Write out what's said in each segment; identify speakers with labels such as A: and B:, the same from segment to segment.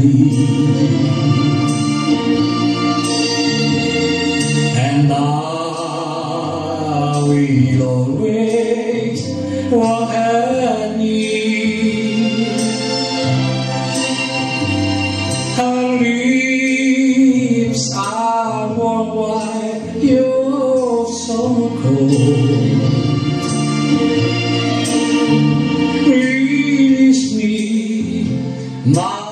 A: And I will always want a need. Her lips are warm you're so cold. Release me, my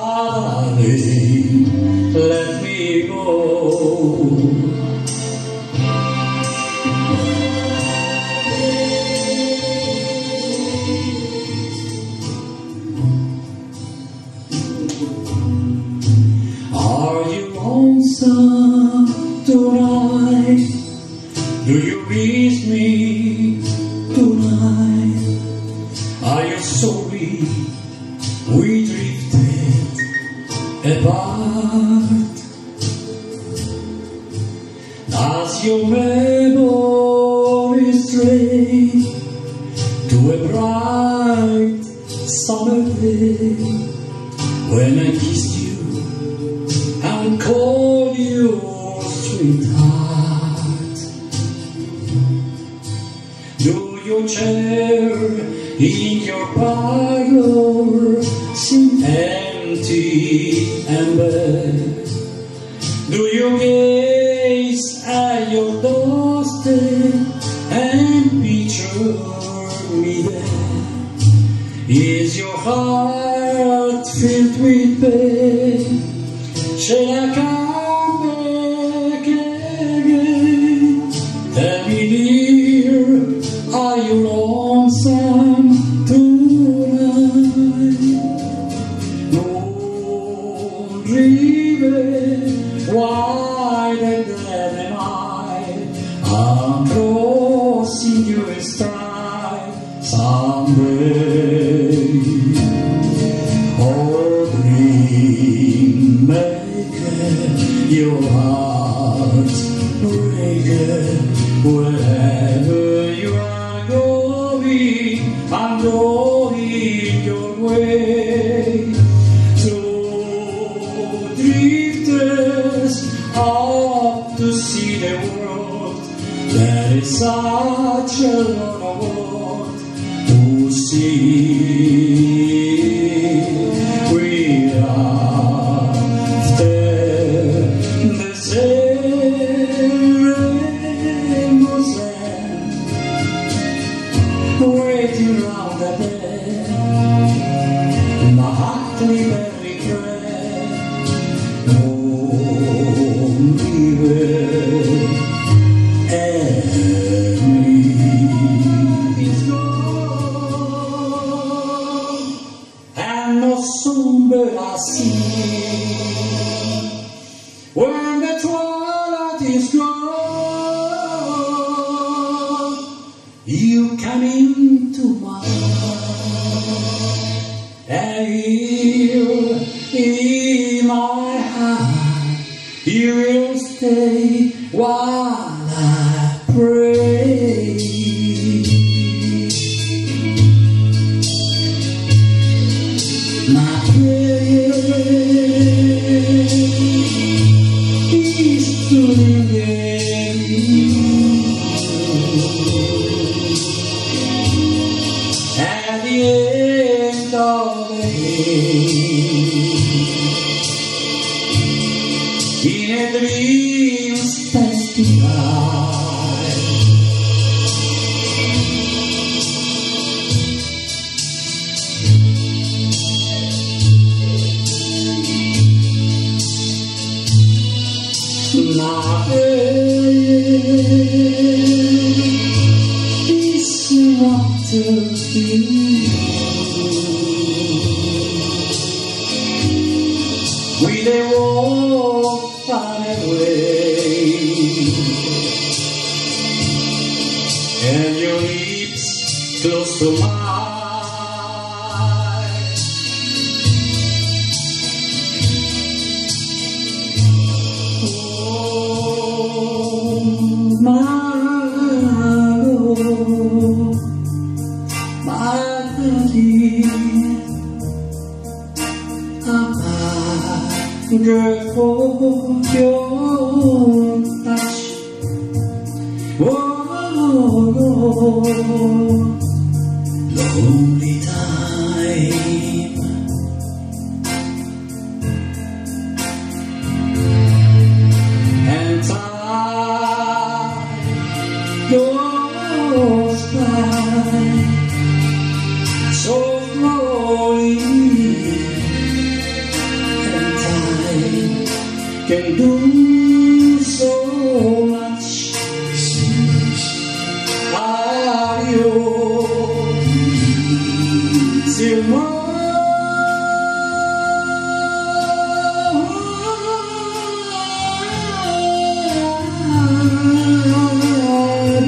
A: let me go. Do you miss Does your memory stray to a bright summer day when I kissed you and called you sweetheart? Do your chair in your parlor seem empty and bare? Do you gaze at your doorstep and picture me there? Is your heart filled with pain? Shall I come maker, your heart breaker, wherever you are going, I'm going your way. So drifters up to see the world, that is such a long world to see. Waiting round the bend. My heart will very pray. Oh, river and me. It's gone, and no somber I see. In my heart, you will stay while close to mine hunger for your touch. 风里来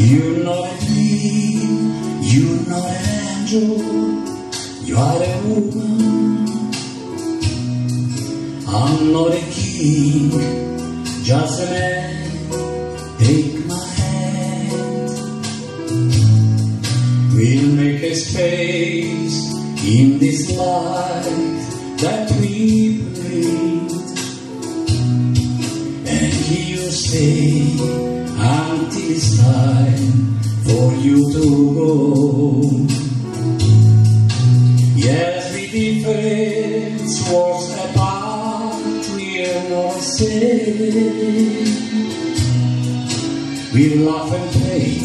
A: You're not a queen, you're not an angel, you are a woman. I'm not a king, just a man. Take my hand. We'll make a space in this life that we breathe. And you stay until it's time for you to go. Yes, we different was apart we laugh and played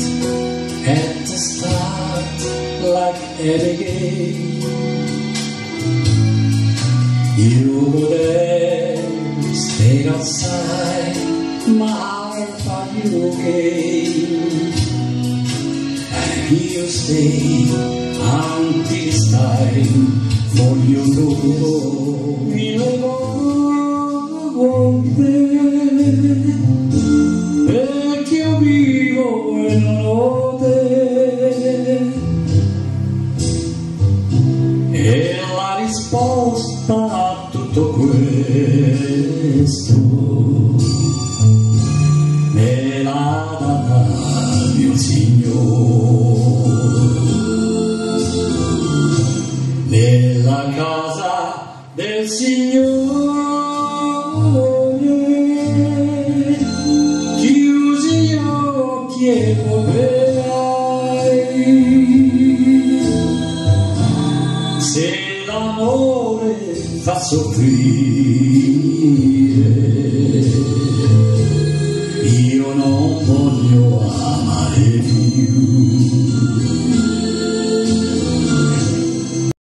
A: at the start like every game. You were there, stayed outside, my you again. You stay until it's time for you to go. We'll go faz sofrer.